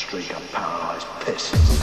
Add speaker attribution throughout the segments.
Speaker 1: streak of paralyzed piss.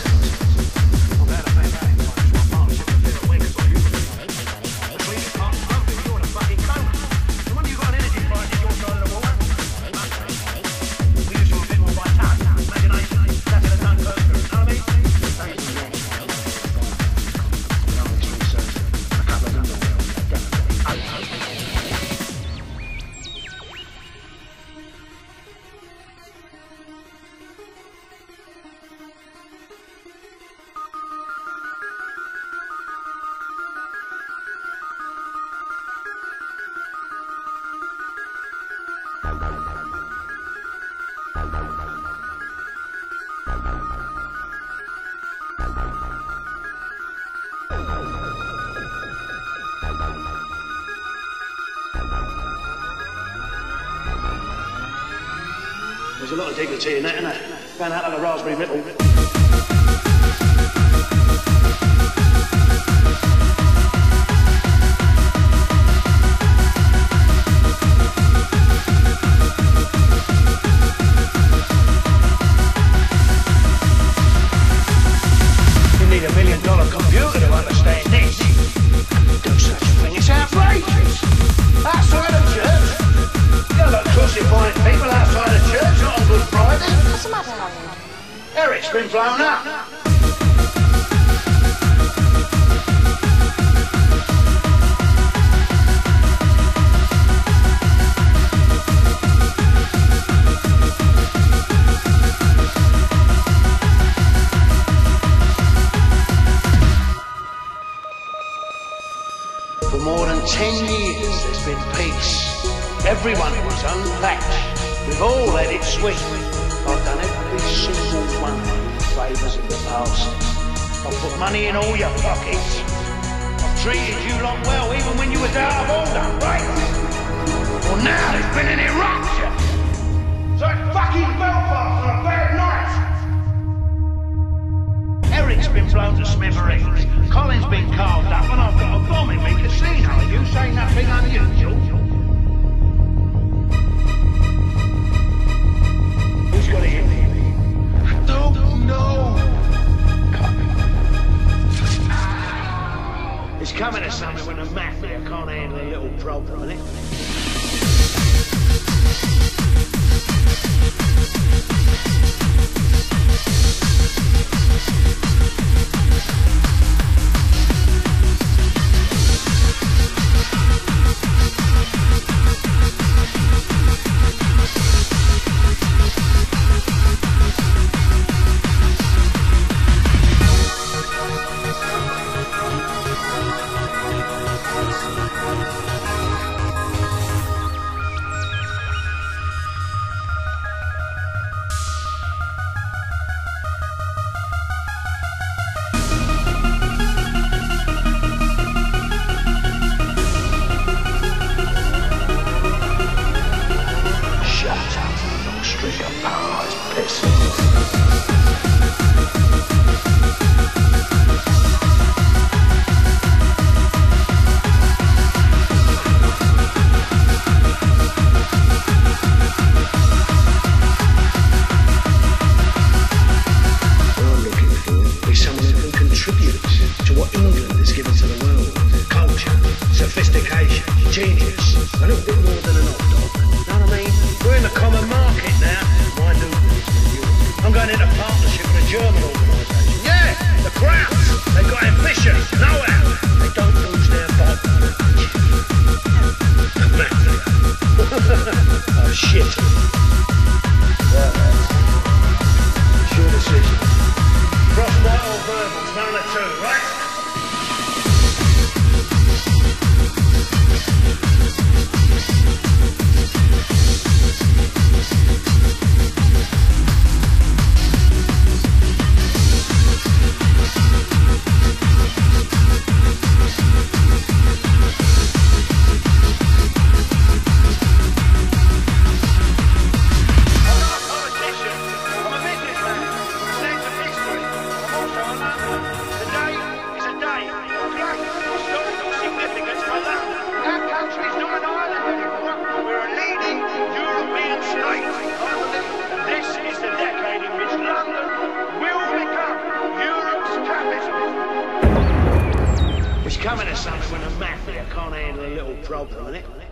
Speaker 1: There's a lot of dignity in that, isn't there? Fan out like a raspberry ripple. Eric's been blown up. For more than ten years, there's been peace. Everyone in his own patch. We've all had it sweet. Every single one of you favours in the past. I've put money in all your pockets. I've treated you lot well, even when you was out of order, right? Well, now there's been an eruption. So it's fucking Belfast on a bad night. Eric's been blown to smithereens. Colin's been carved up, and I've got a bomb in me casino. You saying nothing unusual? Coming to something when the mafia can't handle a little problem, isn't German organisation. Yeah, the Krauts. They've got ambition, know-how. They don't lose their. Mafia. oh, shit. Well, it's your decision. Frostbite or verbals, of two, right? Coming to something when the mafia can't handle a little problem, it?